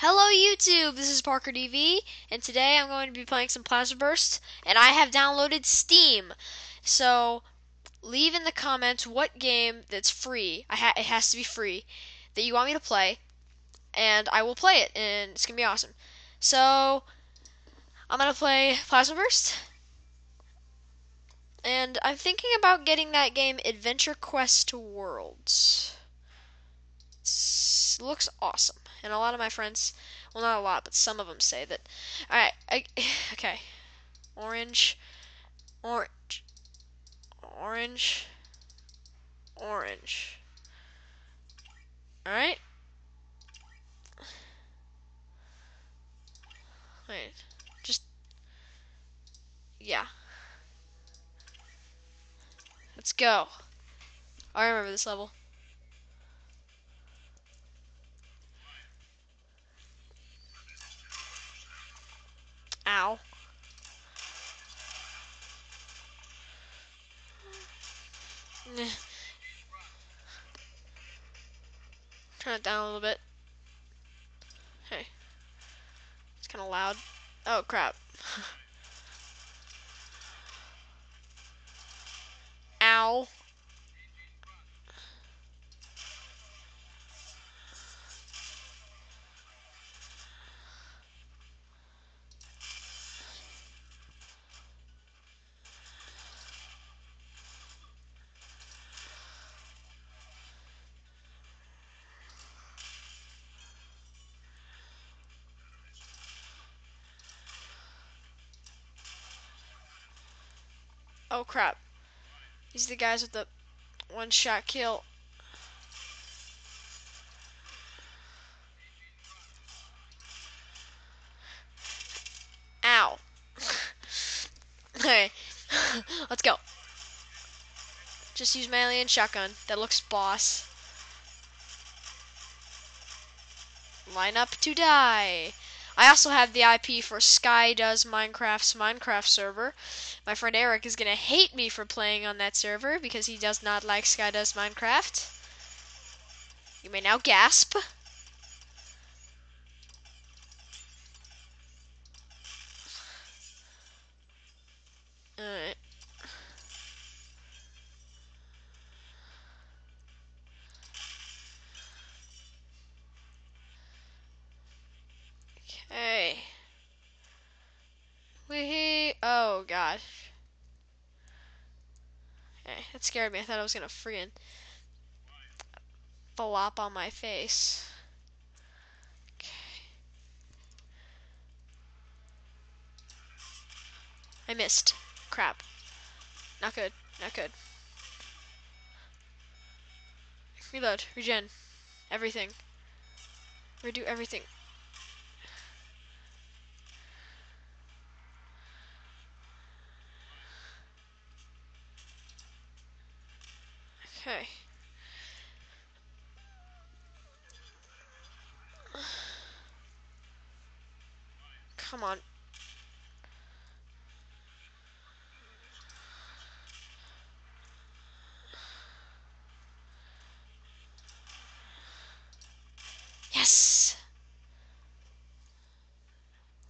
Hello YouTube, this is Parker DV, and today I'm going to be playing some Plazma Burst, and I have downloaded Steam. So, leave in the comments what game that's free, ha it has to be free, that you want me to play, and I will play it, and it's to be awesome. So, I'm going to play Plazma Burst, and I'm thinking about getting that game Adventure Quest Worlds. Looks awesome and a lot of my friends, well, not a lot, but some of them say that. All right, okay, orange, orange, orange, orange. All right. Wait, just yeah. Let's go. I remember this level. Ow. Turn it down a little bit. Hey. It's kind of loud. Oh, crap. Ow. Oh crap. These are the guys with the one shot kill. Ow. okay. Let's go. Just use my alien shotgun. That looks boss. Line up to die. I also have the IP for Sky Does Minecraft's Minecraft server. My friend Eric is going to hate me for playing on that server because he does not like Sky Does Minecraft. You may now gasp. Alright. Okay. We oh god. Okay, that scared me. I thought I was gonna friggin' flop on my face. Okay. I missed. Crap. Not good. Not good. Reload. Regen. Everything. Redo everything. Okay. Come on. Yes!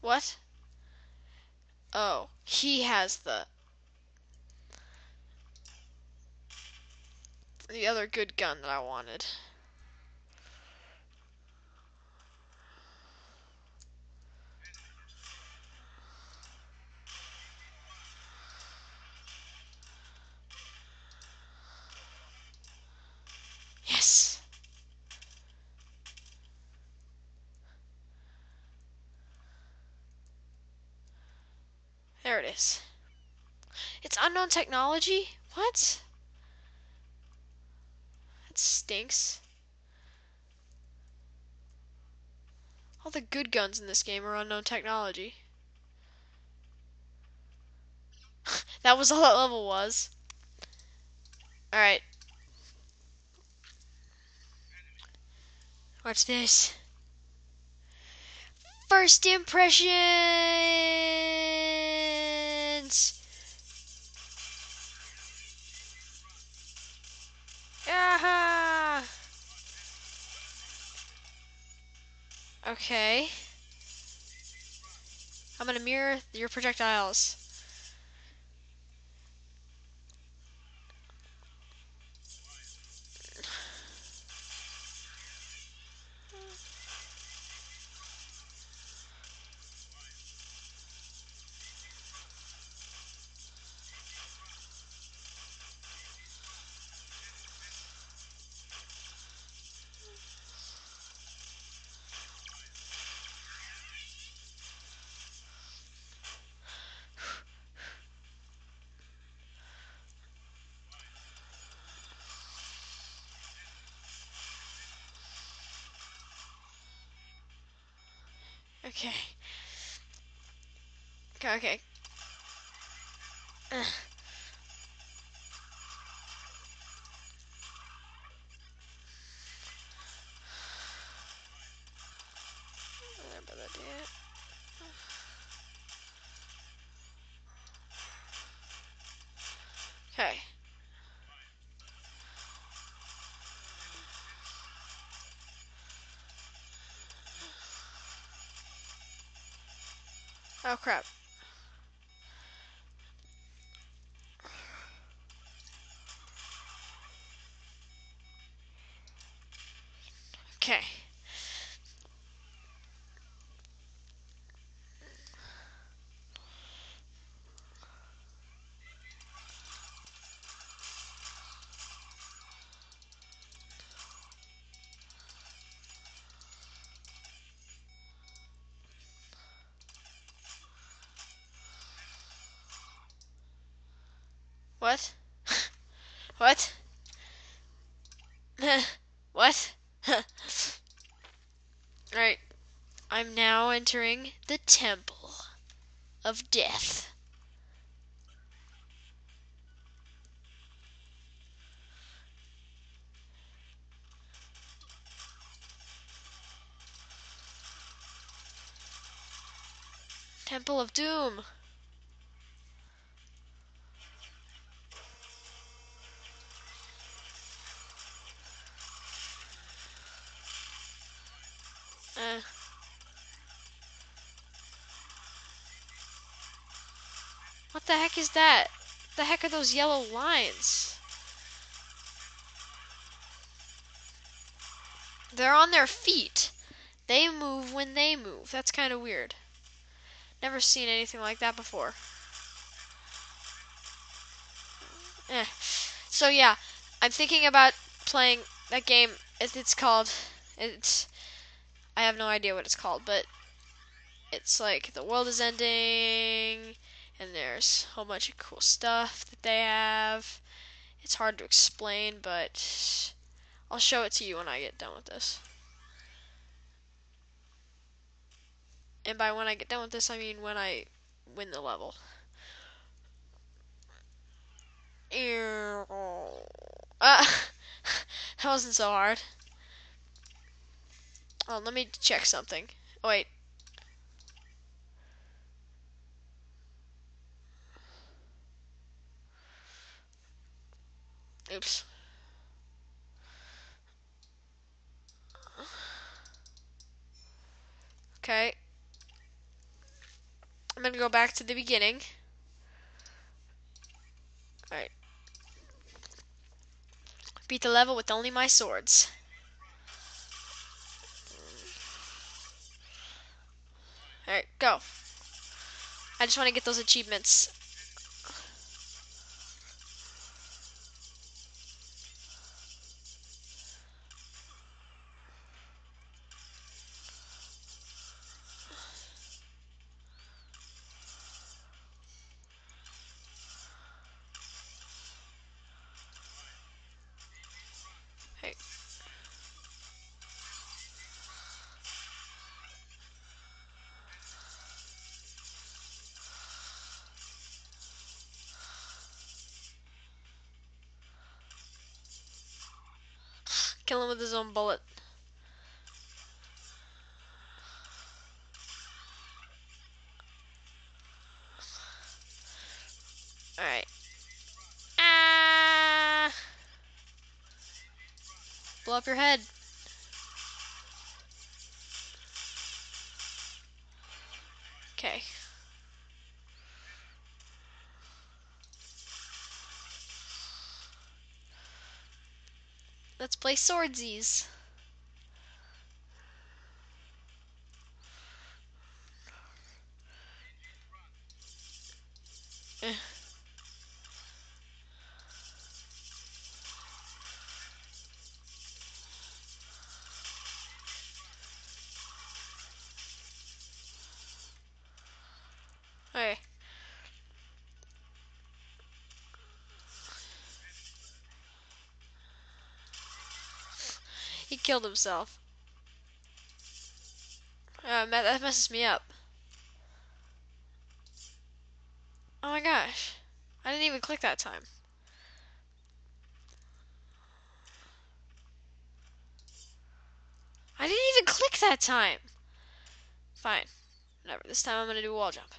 What? Oh, he has the the other good gun that I wanted. Yes. There it is. It's unknown technology? What? Stinks. All the good guns in this game are unknown technology. that was all that level was. Alright. Watch this. First impressions! Okay. I'm gonna mirror your projectiles. Okay. Okay, okay. Oh crap. Okay. What? what? what? Alright. I'm now entering the Temple of Death. Temple of Doom. Uh, what the heck is that? The heck are those yellow lines? They're on their feet. They move when they move. That's kind of weird. Never seen anything like that before. Eh. So yeah, I'm thinking about playing that game. It's called. It's. I have no idea what it's called, but it's like the world is ending, and there's a whole bunch of cool stuff that they have. It's hard to explain, but I'll show it to you when I get done with this. And by when I get done with this, I mean when I win the level. Uh, that wasn't so hard. Oh, let me check something. Oh, wait. Oops. Okay. I'm gonna go back to the beginning. Alright. Beat the level with only my swords. Alright, go. I just want to get those achievements. Kill him with his own bullet. Alright. Ah! Blow up your head. Okay. Play swordsies. Killed himself. Uh, that messes me up. Oh my gosh. I didn't even click that time. I didn't even click that time. Fine. Whatever. This time I'm going to do a wall jump.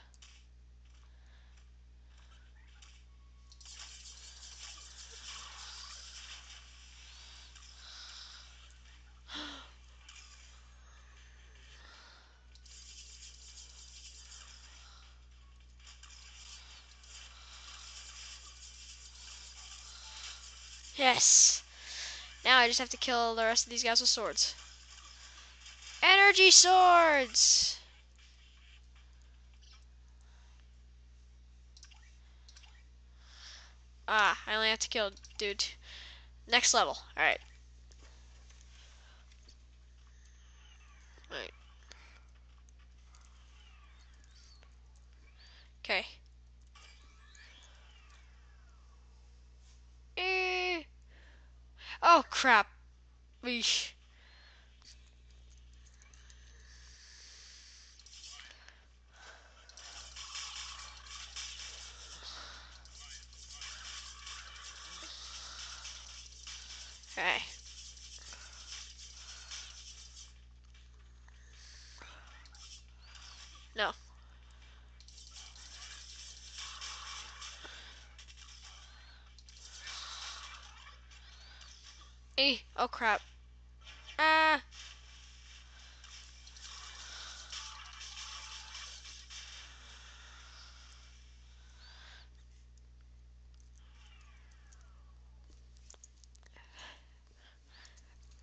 Yes. Now I just have to kill the rest of these guys with swords. Energy swords! Ah, I only have to kill dude. Next level. Alright. Alright. Okay. Eh. Oh crap. Weesh. Okay. No. Oh crap. Ah.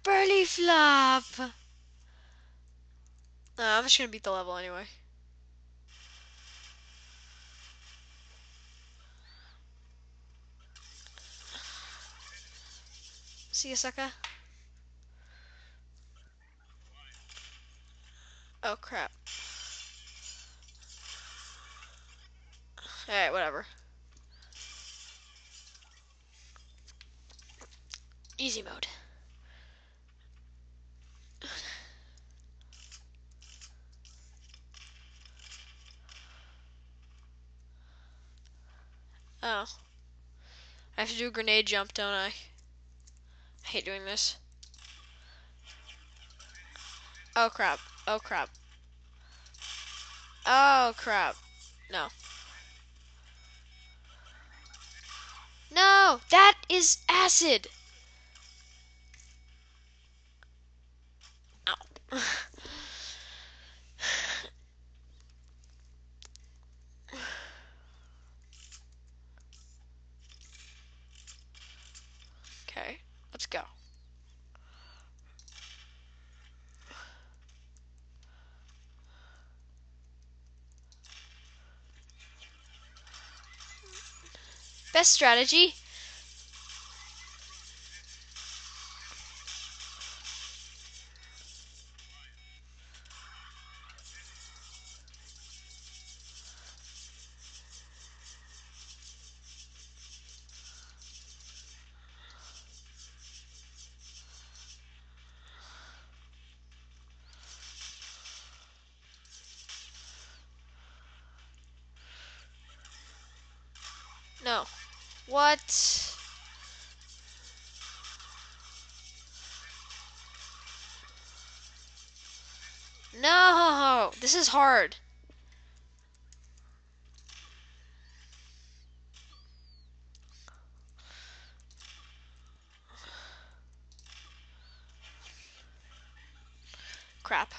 Burly flop. I'm just gonna beat the level anyway. See you, sucker. Oh crap. Alright, whatever. Easy mode. Oh. I have to do a grenade jump, don't I? I hate doing this. Oh crap. Oh crap. Oh crap. No. No! That is acid! Ow. okay, let's go. Best strategy. What? No! This is hard. Crap.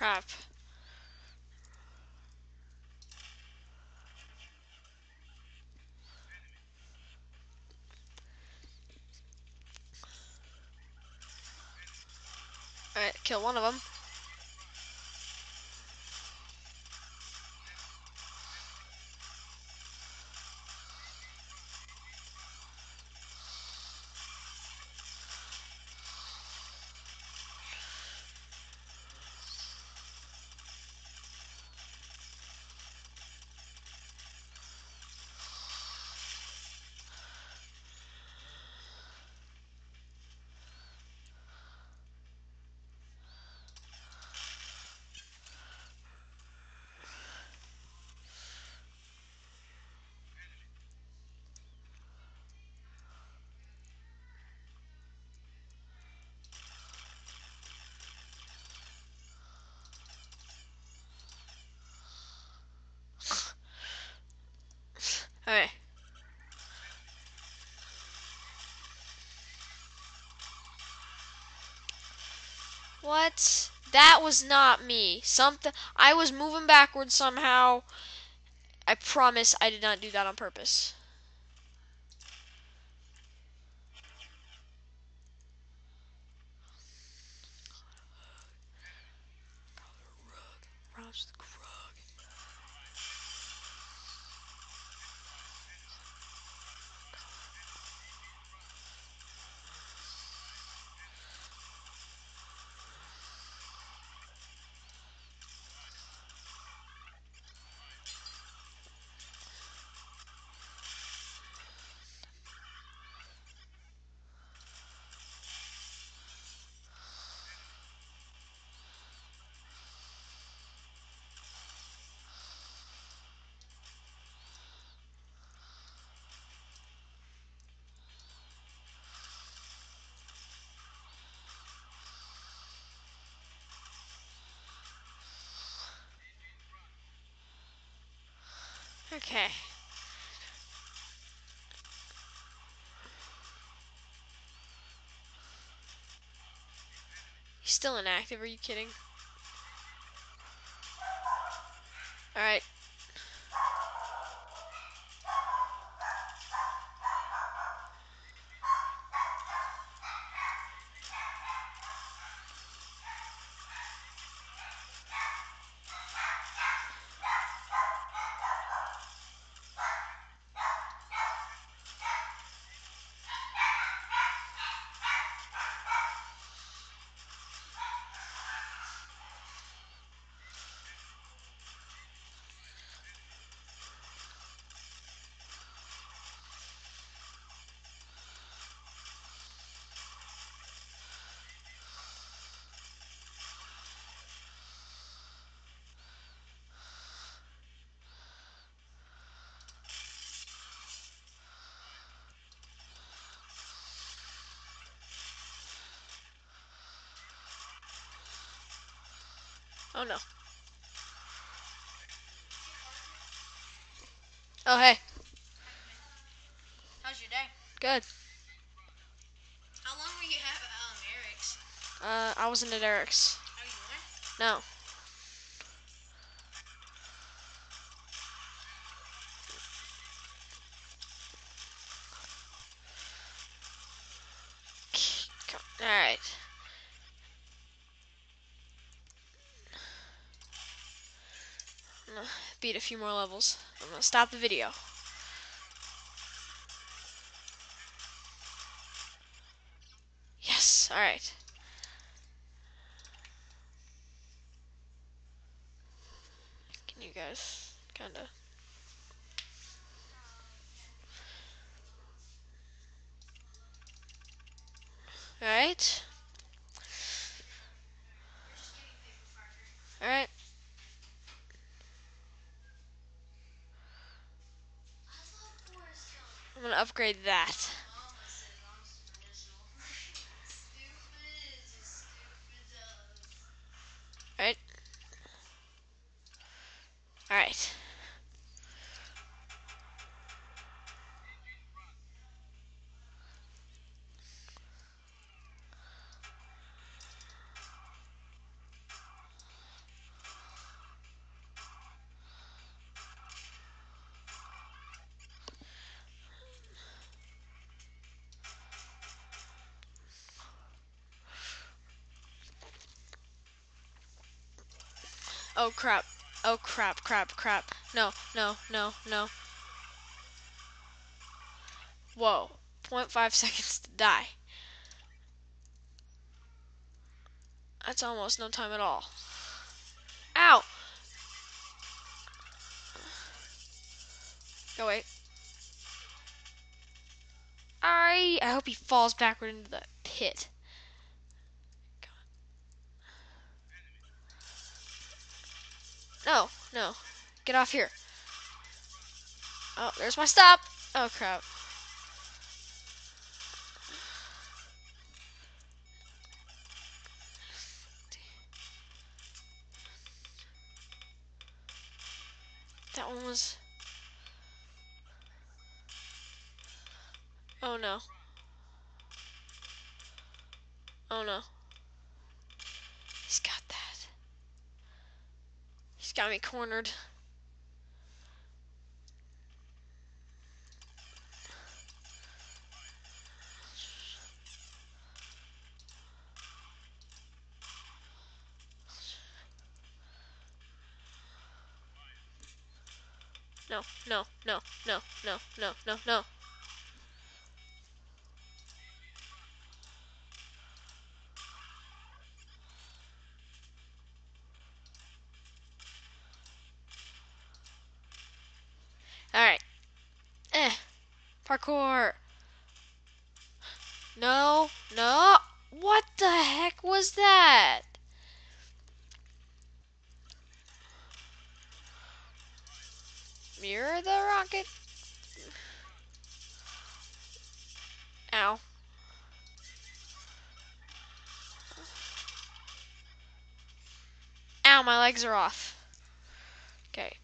Crap. Alright, kill one of them. Alright. What? That was not me. Something I was moving backwards somehow. I promise I did not do that on purpose. Okay. He's still inactive, are you kidding? Oh no. Oh hey. How's your day? Good. How long were you at um, Eric's? Uh, I wasn't at Eric's. Oh, you weren't? No. Alright. I'm beat a few more levels. I'm gonna stop the video. Yes, alright. Can you guys kinda Alright. Alright. I'm gonna upgrade that. Alright. Alright. Oh crap. Oh crap, crap, crap. No, no, no, no. Whoa. 0.5 seconds to die. That's almost no time at all. Ow! Oh, Go away. I I hope he falls backward into the pit. No, no. Get off here. Oh, there's my stop. Oh crap. That one was Oh no. Oh no. He's got that. He's got me cornered. No, no, no, no, no, no, no, no. Parkour. No, no. What the heck was that? Mirror the rocket. Ow. Ow, my legs are off. Okay.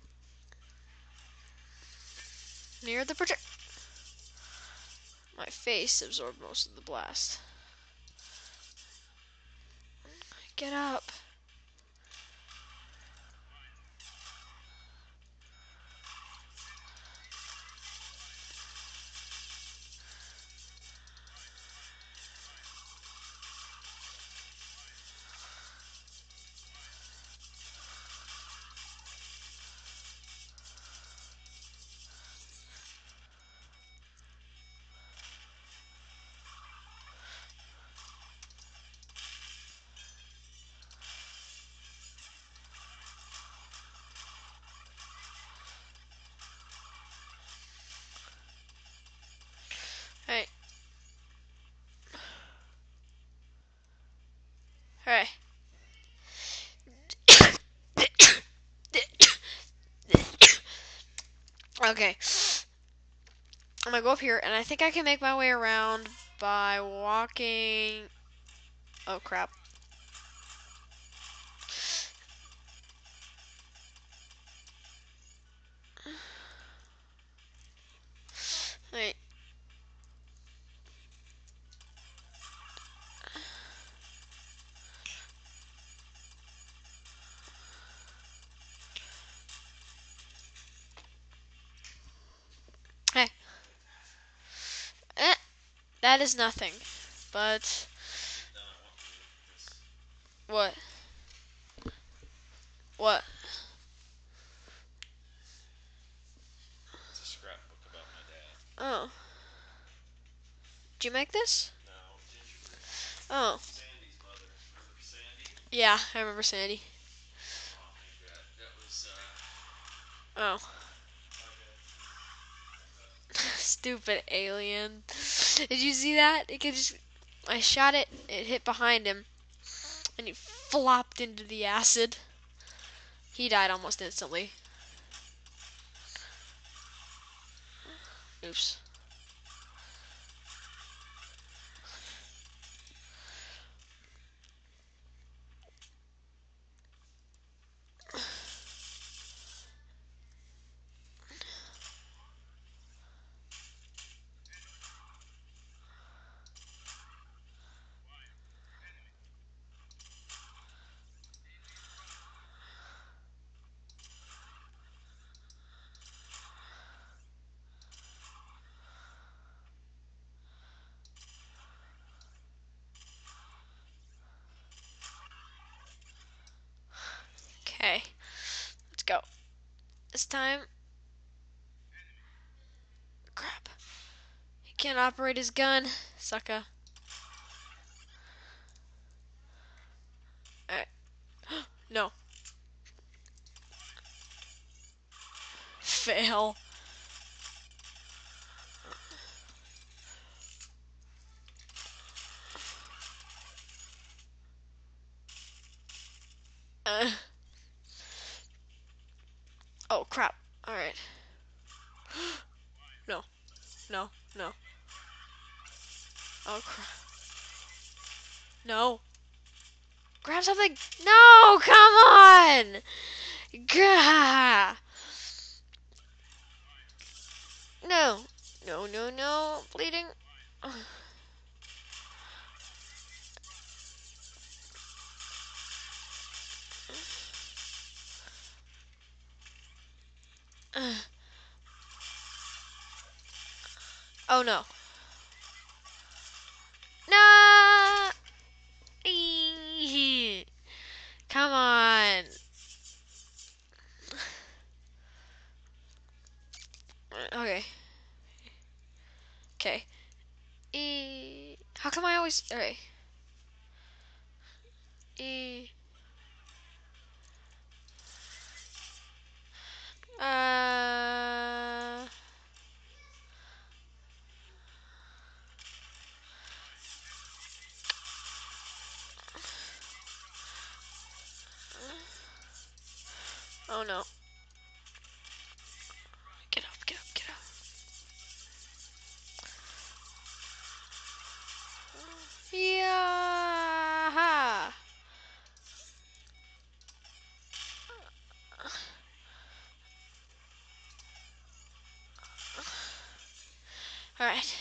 Near the project. My face absorbed most of the blast. Get up. Alright. okay. I'm gonna go up here, and I think I can make my way around by walking. Oh crap. Wait. Hey. Eh, that is nothing. But what? What? It's a scrapbook about my dad. Oh. Did you make this? No, Gingerbread. Oh. Sandy's mother. Remember Sandy? Yeah, I remember Sandy. Oh, my God. That was, uh, Oh. Stupid alien. Did you see that? It could just. I shot it, it hit behind him, and he flopped into the acid. He died almost instantly. Oops. Can't operate his gun. Sucker. Alright. no. Fail. Uh. Oh crap. Alright. No. No. No. Oh crap. No. Grab something. No! Come on! Gah! No. No, no, no. Bleeding. Oh no. No! Eee. Come on. Okay. Okay. E. How come I always. Okay. E. Uh. Oh no. Yeah. All right.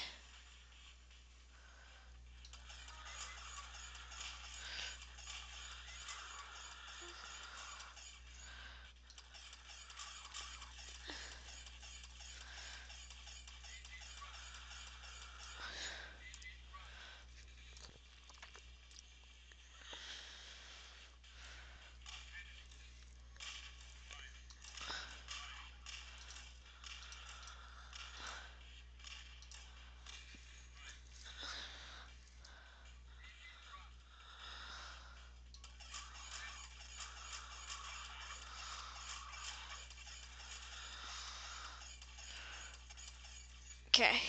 Okay.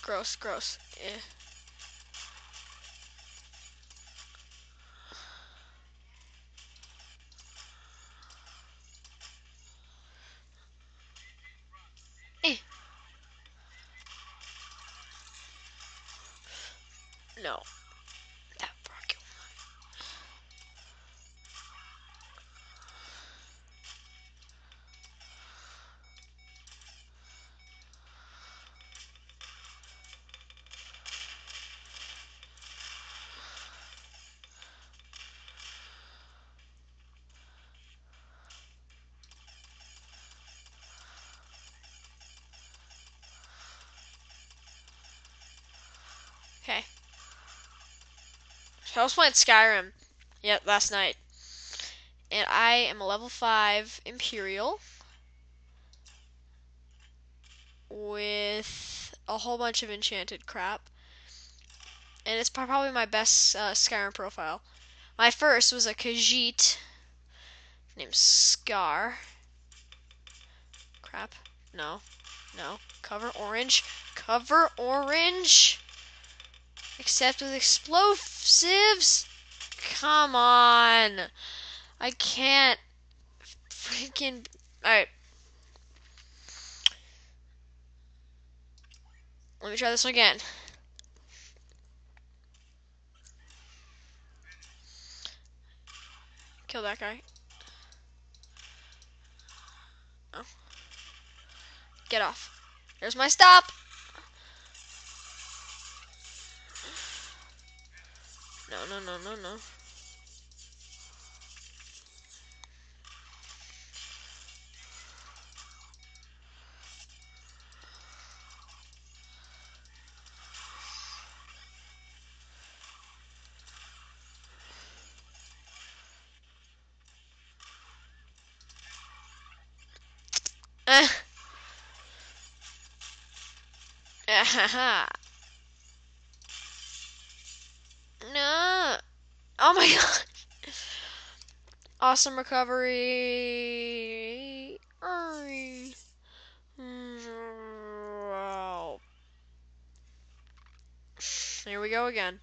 Gross, gross. Eh. I was playing Skyrim, last night, and I am a level five Imperial with a whole bunch of enchanted crap, and it's probably my best uh, Skyrim profile. My first was a Khajiit named Scar. Crap. No. No. Cover orange. Cover orange. Except with explosives. Come on. I can't. Freaking. Alright. Let me try this one again. Kill that guy. Oh. Get off. There's my stop. No, no, no, no, no. Uh. Oh my god. Awesome recovery. Here we go again.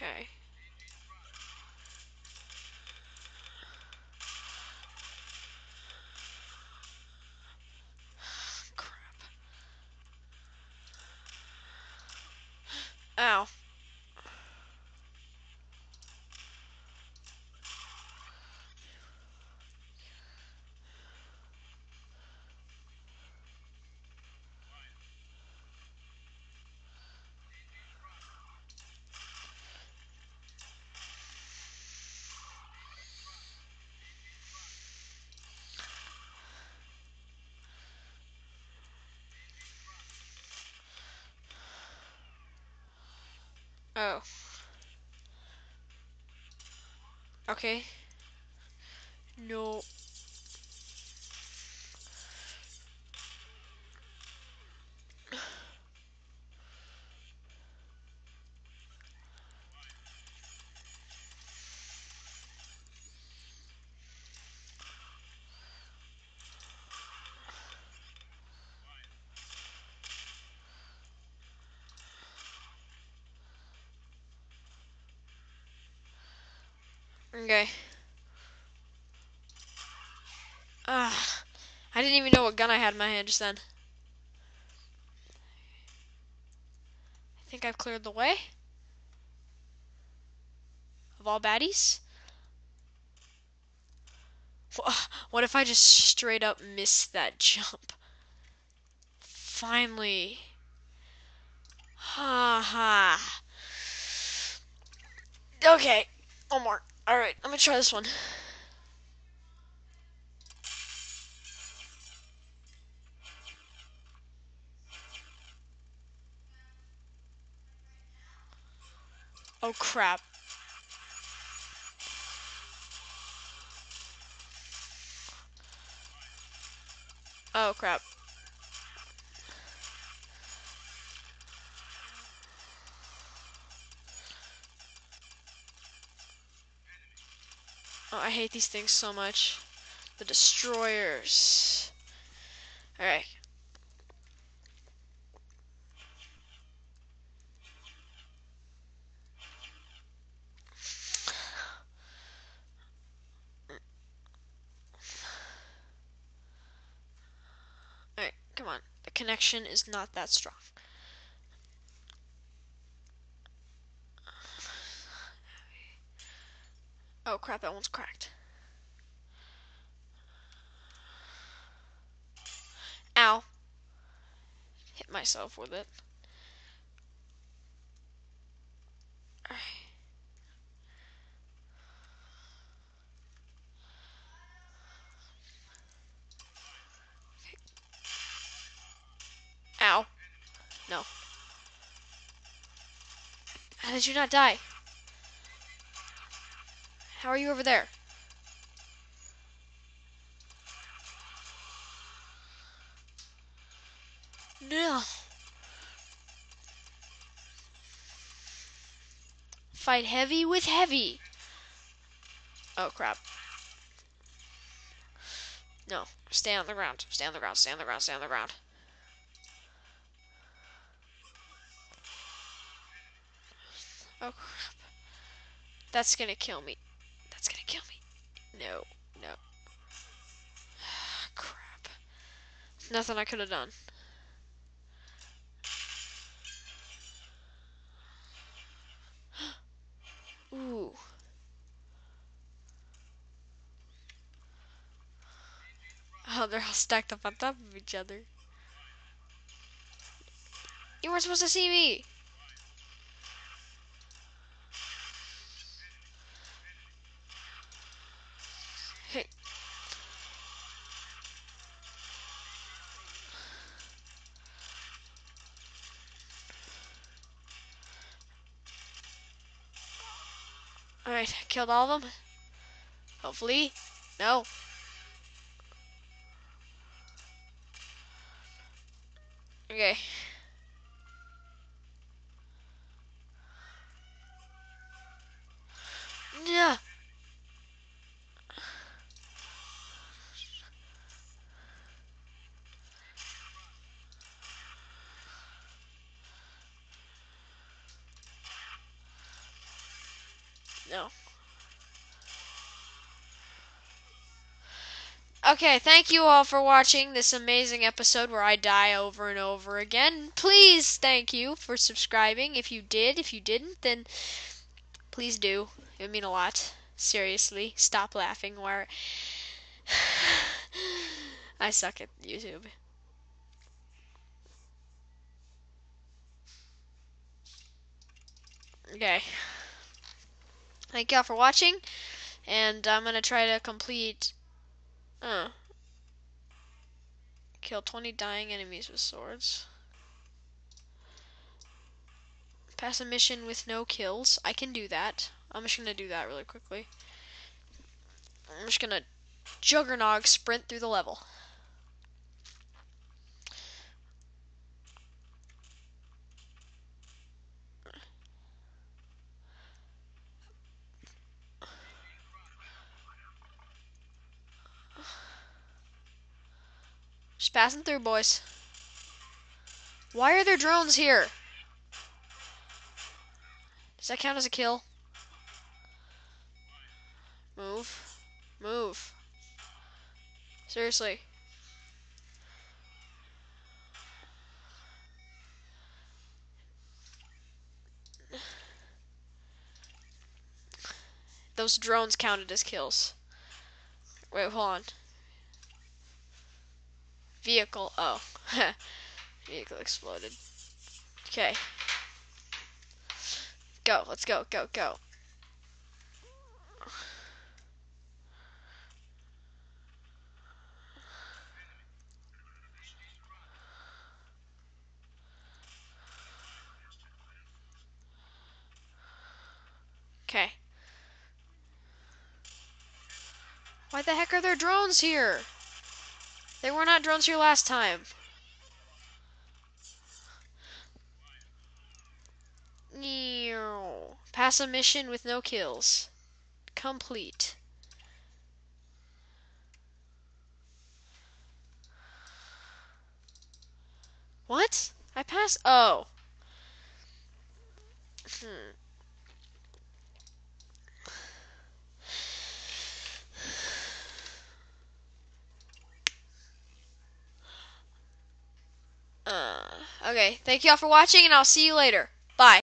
Okay. Crap. Ow. Oh. Okay. No. Okay. Ah, I didn't even know what gun I had in my hand just then. I think I've cleared the way of all baddies. What if I just straight up missed that jump? Finally. Ha ha. Okay, one more. Alright, let me try this one. Oh crap. Oh crap. Oh, I hate these things so much. The destroyers. Alright. Alright, come on. The connection is not that strong. Oh crap, that one's cracked. Ow. Hit myself with it. Ow. No. How did you not die? How are you over there? No. Fight heavy with heavy. Oh crap. No. Stay on the ground. Stay on the ground. Stay on the ground. Stay on the ground. Oh crap. That's gonna kill me. No. No. crap. Nothing I could have done. Ooh. Oh, they're all stacked up on top of each other. You weren't supposed to see me. Killed all of them. Hopefully. No. Okay. Okay, thank you all for watching this amazing episode where I die over and over again. Please, thank you for subscribing. If you did, if you didn't, then please do. It would mean a lot. Seriously, stop laughing. Where I suck at YouTube. Okay. Thank y'all for watching, and I'm gonna try to complete. Uh, kill 20 dying enemies with swords. Pass a mission with no kills. I can do that. I'm just gonna do that really quickly. I'm just gonna juggernog sprint through the level. Just passing through, boys. Why are there drones here? Does that count as a kill? Move. Move. Seriously. Those drones counted as kills. Wait, hold on. Vehicle. Oh. Vehicle exploded. Okay. Go. Let's go. Go. Go. Okay. Why the heck are there drones here? They were not drones here last time. Pass a mission with no kills. Complete. What? I passed. Oh. Hmm. Uh, okay, thank y'all for watching, and I'll see you later.